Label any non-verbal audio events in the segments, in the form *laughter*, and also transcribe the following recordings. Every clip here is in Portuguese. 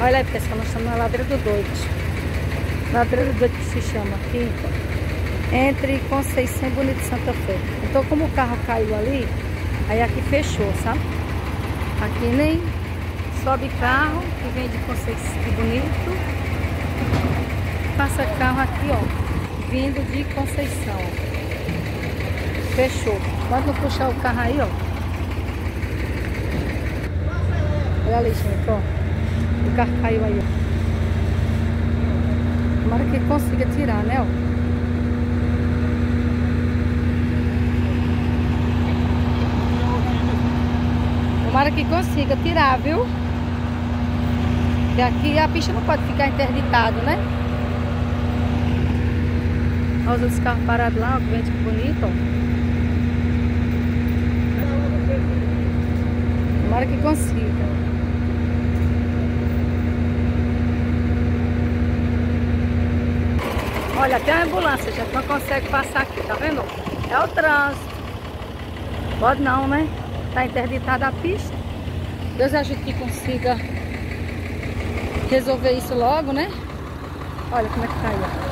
Olha aí, pessoal, nós estamos na Ladeira do Doido. Ladeira do Doido que se chama aqui. Entre Conceição e Bonito Santa Fé. Então, como o carro caiu ali, aí aqui fechou, sabe? Aqui nem sobe carro que vem de Conceição de Bonito. Passa carro aqui, ó. Vindo de Conceição. Fechou. Pode puxar o carro aí, ó. Olha ali, gente, ó. O carro caiu aí, ó. Tomara que consiga tirar, né, ó. Tomara que consiga tirar, viu? Porque aqui a pista não pode ficar interditada, né? Olha os outros carros parados lá, ó, que vende bonito, ó. Tomara que consiga. Olha, até a ambulância, já não consegue passar aqui, tá vendo? É o trânsito. Pode não, né? Tá interditada a pista. Deus ajude que consiga resolver isso logo, né? Olha como é que tá aí, ó.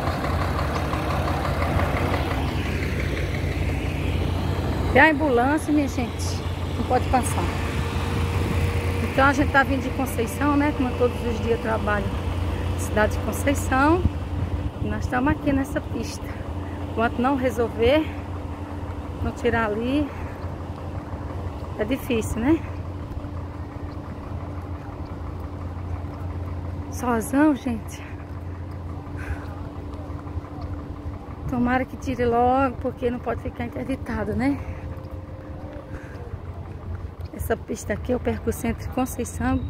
Tem a ambulância, minha gente, não pode passar. Então a gente tá vindo de Conceição, né? Como todos os dias trabalho na cidade de Conceição. Nós estamos aqui nessa pista. Enquanto não resolver, não tirar ali, é difícil, né? Sozão, gente. Tomara que tire logo, porque não pode ficar interditado, né? Essa pista aqui é o percurso entre Conceição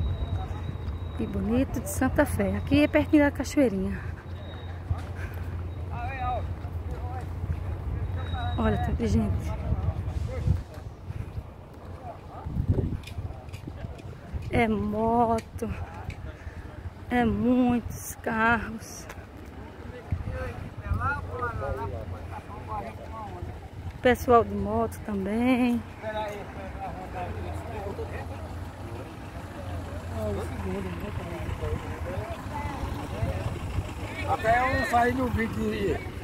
e Bonito de Santa Fé. Aqui é pertinho da Cachoeirinha. Olha, tanta gente. É moto. É muitos carros. Pessoal de moto também. Até eu saí no vídeo.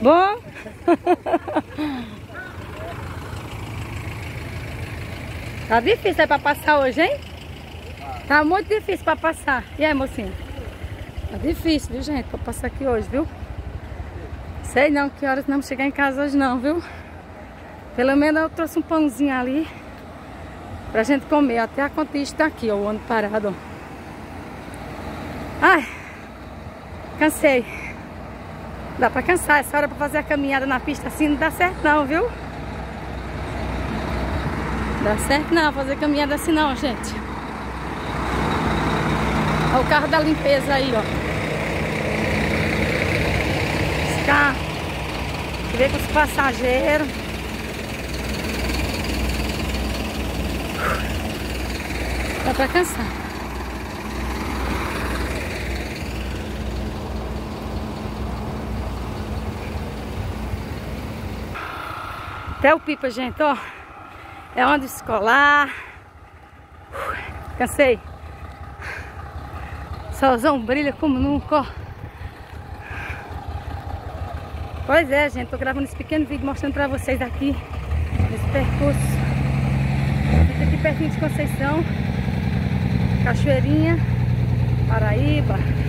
Bom? *laughs* tá difícil é pra passar hoje, hein? Tá muito difícil pra passar. E aí, mocinha? Tá difícil, viu, gente? Pra passar aqui hoje, viu? Sei não que horas não chegar em casa hoje não, viu? Pelo menos eu trouxe um pãozinho ali pra gente comer. Até a contista tá aqui, ó, o ano parado. Ai, cansei. Dá pra cansar, essa hora pra fazer a caminhada na pista assim não dá certo não, viu? Dá certo não fazer caminhada assim não, gente. Olha o carro da limpeza aí, ó. Esse carro. Vê com os passageiros. Dá pra cansar. Até o pipa, gente, ó. É onde escolar. cansei. Solzão brilha como nunca, ó. Pois é, gente. Tô gravando esse pequeno vídeo mostrando pra vocês aqui. Esse percurso. Fica aqui pertinho de Conceição. Cachoeirinha. Paraíba.